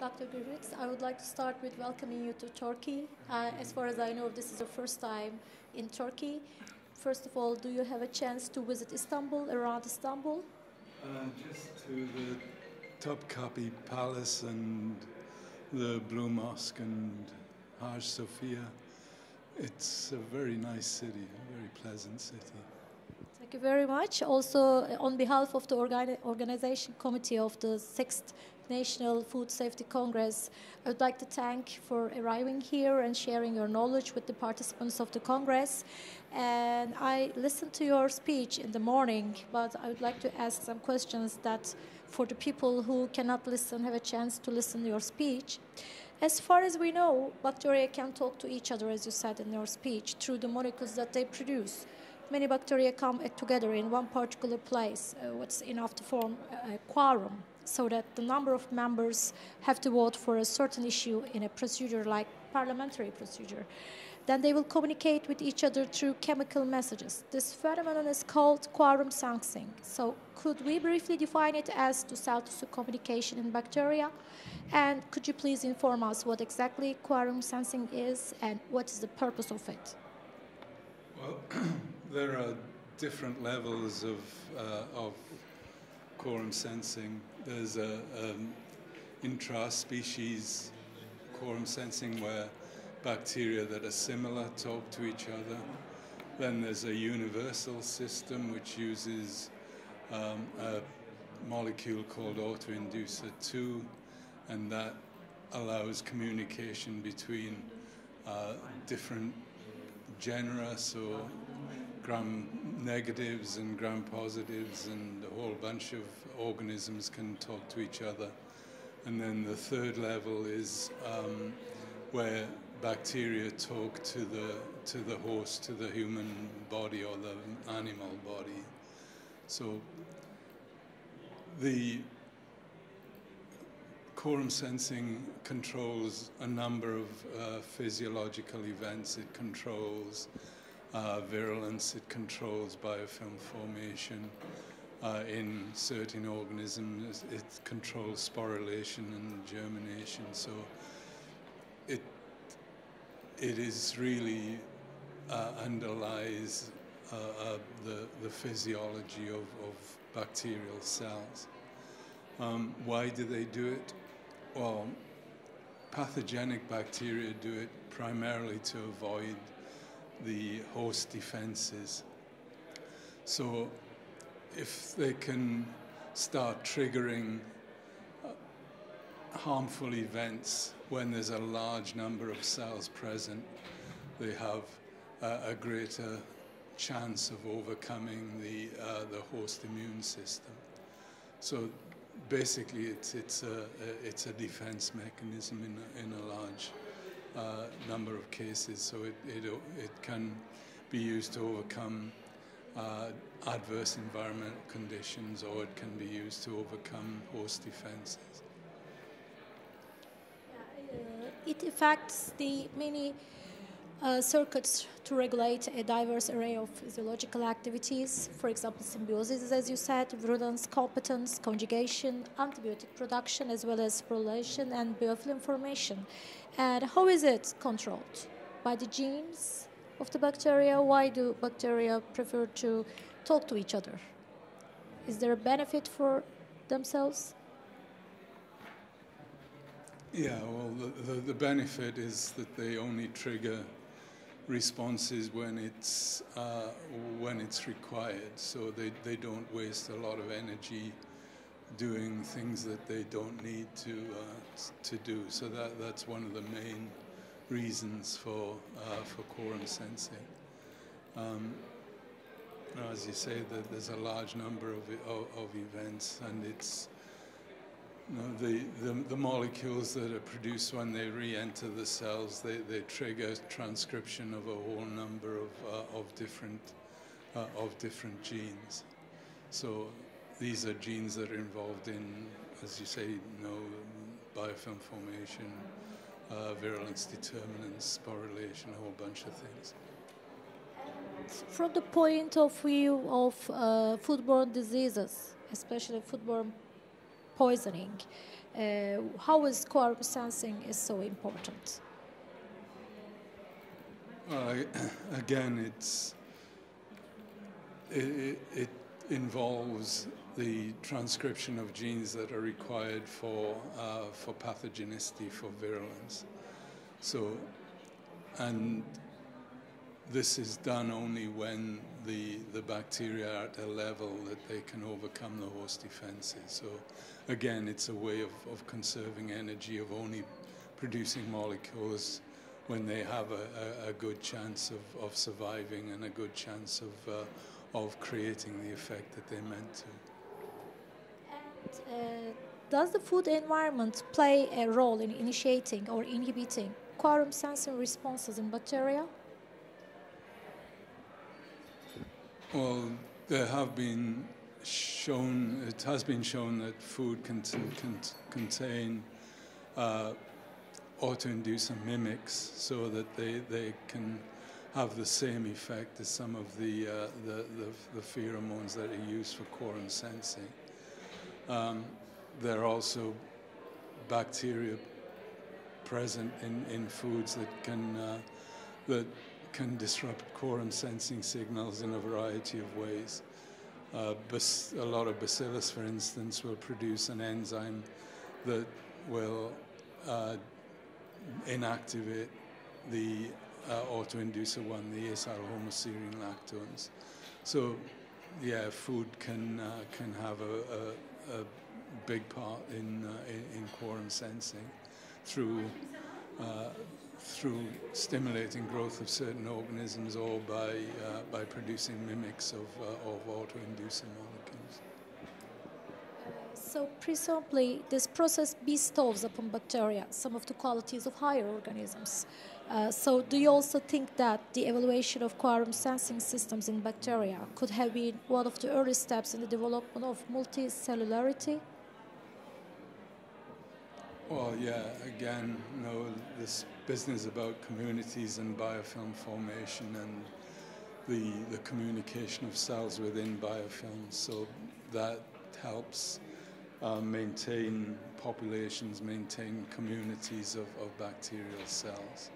Dr. Griffiths, I would like to start with welcoming you to Turkey. Uh, as far as I know, this is your first time in Turkey. First of all, do you have a chance to visit Istanbul, around Istanbul? Uh, just to the Topkapi Palace and the Blue Mosque and Hagia Sophia. It's a very nice city, a very pleasant city. Thank you very much. Also, on behalf of the organi organization committee of the sixth National Food Safety Congress, I would like to thank for arriving here and sharing your knowledge with the participants of the Congress. And I listened to your speech in the morning, but I would like to ask some questions that for the people who cannot listen have a chance to listen to your speech. As far as we know, bacteria can talk to each other, as you said in your speech, through the molecules that they produce. Many bacteria come together in one particular place, uh, what's enough to form a quorum, so that the number of members have to vote for a certain issue in a procedure like parliamentary procedure. Then they will communicate with each other through chemical messages. This phenomenon is called quorum sensing. So could we briefly define it as status of communication in bacteria? And could you please inform us what exactly quorum sensing is and what is the purpose of it? Well, there are different levels of, uh, of quorum sensing. There's a um, intra-species quorum sensing where bacteria that are similar talk to each other. Then there's a universal system which uses um, a molecule called autoinducer 2 and that allows communication between uh, different genera, so gram negatives and gram positives, and a whole bunch of organisms can talk to each other. And then the third level is um, where bacteria talk to the to the host, to the human body or the animal body. So the quorum sensing controls a number of uh, physiological events. It controls uh, virulence, it controls biofilm formation uh, in certain organisms, it controls sporulation and germination. So it, it is really uh, underlies uh, uh, the, the physiology of, of bacterial cells. Um, why do they do it? Well, pathogenic bacteria do it primarily to avoid the host defenses. So if they can start triggering uh, harmful events when there's a large number of cells present, they have uh, a greater chance of overcoming the, uh, the host immune system. So basically it's, it's, a, it's a defense mechanism in a, in a large uh, number of cases. So it, it, it can be used to overcome uh, adverse environmental conditions or it can be used to overcome host defenses. Uh, it affects the many uh, circuits to regulate a diverse array of physiological activities, for example, symbiosis, as you said, virulence, competence, conjugation, antibiotic production, as well as sporulation and biofilm formation. And how is it controlled? By the genes of the bacteria? Why do bacteria prefer to talk to each other? Is there a benefit for themselves? Yeah, well, the, the, the benefit is that they only trigger responses when it's uh, when it's required. So they, they don't waste a lot of energy doing things that they don't need to uh, to do. So that that's one of the main reasons for uh, for quorum sensing. Um, as you say, that there's a large number of, of, of events, and it's the, the, the, molecules that are produced when they re-enter the cells, they, they trigger transcription of a whole number of, uh, of, different, uh, of different genes. So these are genes that are involved in, as you say, you know, biofilm formation, uh, virulence determinants, sporulation, a whole bunch of things. From the point of view of uh, foodborne diseases, especially foodborne poisoning. Uh, how is quorum sensing is so important? Well, again, it's it, it, involves the transcription of genes that are required for uh, for pathogenicity for virulence. So, and this is done only when the the bacteria are at a level that they can overcome the host defenses. So, again, it's a way of, of conserving energy of only producing molecules when they have a, a, a good chance of, of, surviving and a good chance of, uh, of creating the effect that they're meant to. And, uh, does the food environment play a role in initiating or inhibiting quorum sensing responses in bacteria? Well, there have been shown, it has been shown that food can, can contain uh, mimics so that they, they can have the same effect as some of the, uh, the, the, the, pheromones that are used for quorum sensing. Um, there are also bacteria present in, in foods that can, uh, that can disrupt quorum sensing signals in a variety of ways. Uh, a lot of bacillus, for instance, will produce an enzyme that will uh, inactivate the uh, autoinducer one, the acyl homoserine lactones. So, yeah, food can uh, can have a, a, a, big part in, uh, in, in quorum sensing through through stimulating growth of certain organisms or by uh, by producing mimics of uh, of autoinducer molecules. So presumably, this process bestows upon bacteria some of the qualities of higher organisms. Uh, so do you also think that the evaluation of quorum sensing systems in bacteria could have been one of the early steps in the development of multicellularity? Well, yeah, again, you know, this business about communities and biofilm formation and the, the communication of cells within biofilms. So that helps uh, maintain populations, maintain communities of, of bacterial cells.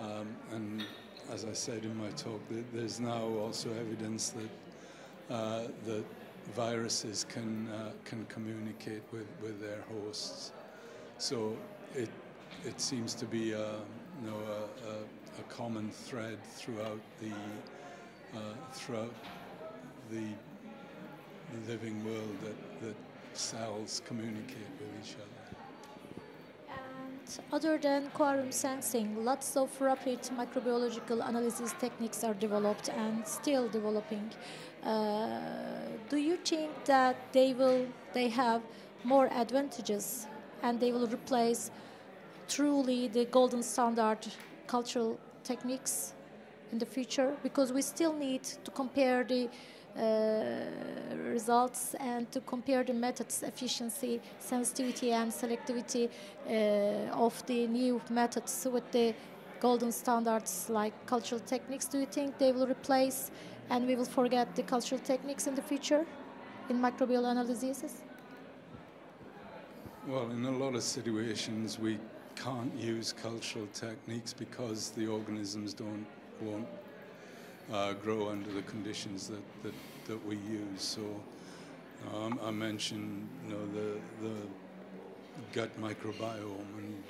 Um, and as I said in my talk, there's now also evidence that, uh, that viruses can, uh, can communicate with, with their hosts. So it, it seems to be a, you know, a, a, a common thread throughout the, uh, throughout the living world that, that cells communicate with each other. Other than quorum sensing, lots of rapid microbiological analysis techniques are developed and still developing. Uh, do you think that they will they have more advantages and they will replace truly the golden standard cultural techniques in the future because we still need to compare the uh, results and to compare the methods efficiency sensitivity and selectivity uh, of the new methods with the golden standards like cultural techniques. Do you think they will replace and we will forget the cultural techniques in the future in microbial analysis well in a lot of situations we can't use cultural techniques because the organisms don't won't uh, grow under the conditions that, that, that we use. So um, I mentioned you know, the, the gut microbiome and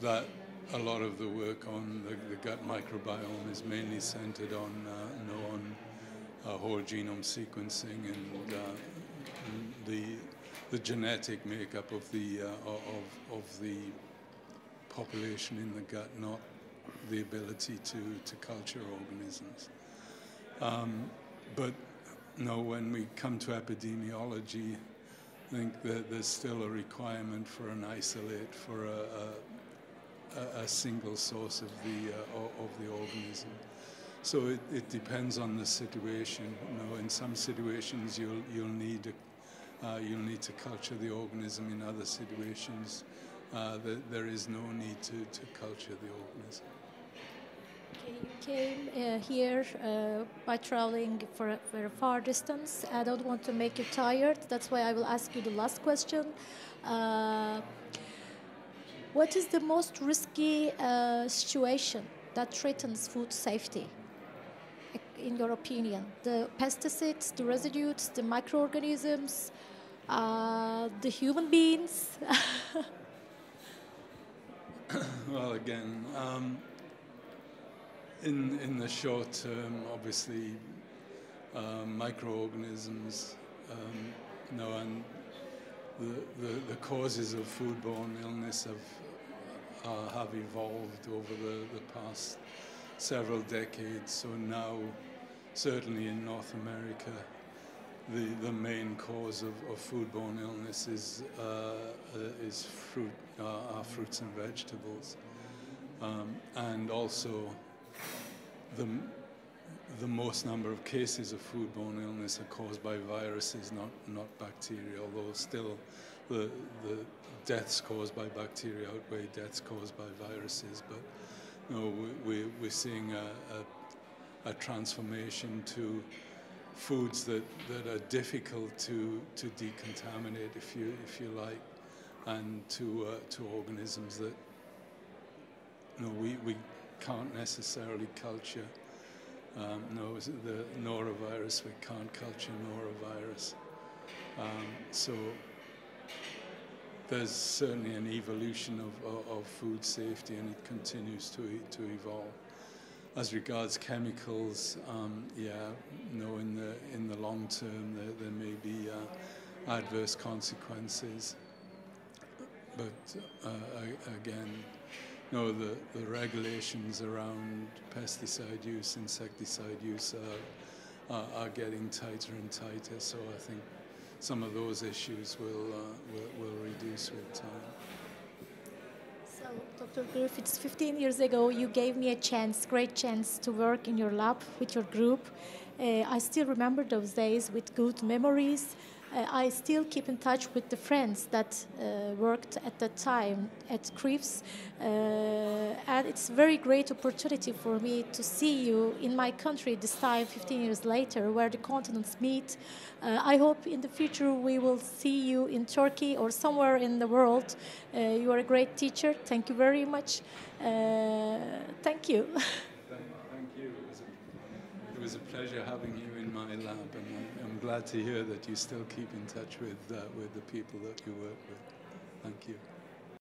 that a lot of the work on the, the gut microbiome is mainly centered on, uh, you know, on uh, whole genome sequencing and uh, the, the genetic makeup of the, uh, of, of the population in the gut, not the ability to, to culture organisms. Um, but no, when we come to epidemiology, I think that there's still a requirement for an isolate, for a, a, a single source of the, uh, of the organism. So it, it, depends on the situation. You know, in some situations, you'll, you'll, need a, uh, you'll need to culture the organism. In other situations, uh, the, there is no need to, to culture the organism. You came uh, here uh, by traveling for a, for a far distance. I don't want to make you tired. That's why I will ask you the last question. Uh, what is the most risky uh, situation that threatens food safety, in your opinion? The pesticides, the residues, the microorganisms, uh, the human beings? well, again, um, in, in the short term, obviously, uh, microorganisms, um, no, and the, the, the, causes of foodborne illness have, uh, have evolved over the, the past several decades. So now, certainly in North America, the, the main cause of, of foodborne illness is, uh, uh, is fruit, uh, fruits and vegetables. Um, and also, the, the most number of cases of foodborne illness are caused by viruses, not, not bacteria, although still the, the deaths caused by bacteria outweigh deaths caused by viruses. But know, we, we, are seeing a, a, a, transformation to foods that, that are difficult to, to decontaminate, if you, if you like, and to, uh, to organisms that you know, we, we can't necessarily culture. Um, no, the norovirus, we can't culture norovirus. Um, so there's certainly an evolution of, of, of, food safety and it continues to, to evolve. As regards chemicals, um, yeah, no, in the, in the long term there, there may be uh, adverse consequences. But uh, again, no, the, the regulations around pesticide use, insecticide use are, are, are, getting tighter and tighter. So I think some of those issues will, uh, will, will reduce with time. Dr. Griffiths, 15 years ago, you gave me a chance, great chance, to work in your lab with your group. Uh, I still remember those days with good memories. I still keep in touch with the friends that uh, worked at that time at CRIFS, uh, and it's a very great opportunity for me to see you in my country this time, 15 years later, where the continents meet. Uh, I hope in the future we will see you in Turkey or somewhere in the world. You are a great teacher. Thank you very much. Thank you. thank you. It was, a, it was a pleasure having you in my lab, and I'm glad to hear that you still keep in touch with, uh, with the people that you work with. Thank you.